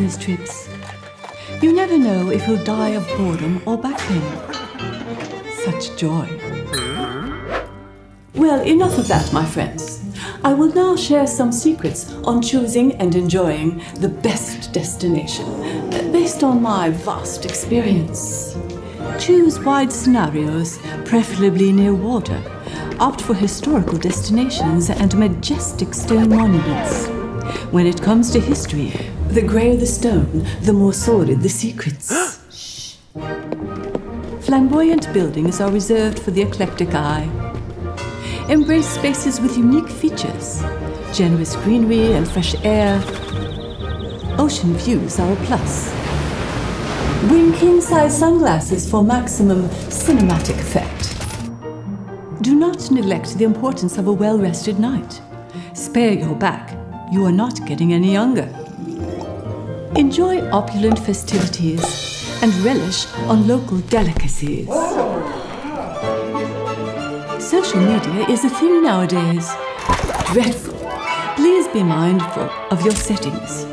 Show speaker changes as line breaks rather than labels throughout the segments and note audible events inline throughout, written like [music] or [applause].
business trips. You never know if he'll die of boredom or back pain. Such joy. Well, enough of that, my friends. I will now share some secrets on choosing and enjoying the best destination, based on my vast experience. Choose wide scenarios, preferably near water. Opt for historical destinations and majestic stone monuments. When it comes to history, the grayer the stone, the more sordid the secrets. [gasps] Flamboyant buildings are reserved for the eclectic eye. Embrace spaces with unique features, generous greenery and fresh air. Ocean views are a plus. Bring king-size sunglasses for maximum cinematic effect. Do not neglect the importance of a well-rested night. Spare your back. You are not getting any younger. Enjoy opulent festivities and relish on local delicacies. Social media is a thing nowadays. Dreadful. Please be mindful of your settings.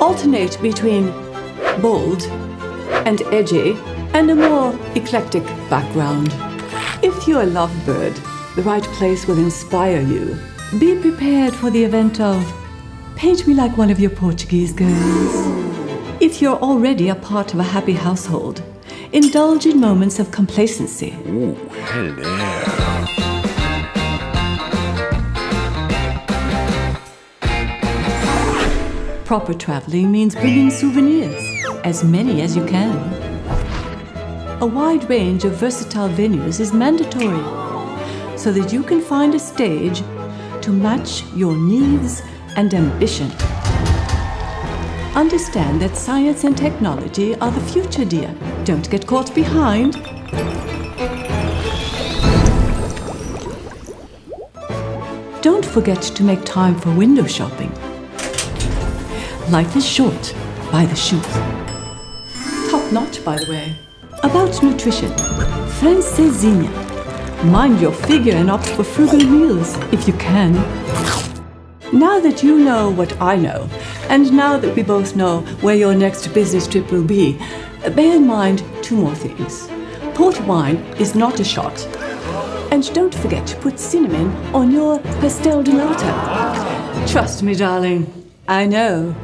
Alternate between bold and edgy and a more eclectic background. If you're a lovebird, the right place will inspire you. Be prepared for the event of paint me like one of your Portuguese girls. If you're already a part of a happy household, indulge in moments of complacency.
Ooh, hello.
Proper traveling means bringing souvenirs, as many as you can. A wide range of versatile venues is mandatory, so that you can find a stage to match your needs and ambition. Understand that science and technology are the future, dear. Don't get caught behind. Don't forget to make time for window shopping. Life is short. Buy the shoes. Top notch, by the way. About nutrition. Francesinha. Mind your figure and opt for frugal meals if you can. Now that you know what I know, and now that we both know where your next business trip will be, bear in mind two more things. Port wine is not a shot. And don't forget to put cinnamon on your pastel de nata. Trust me, darling, I know.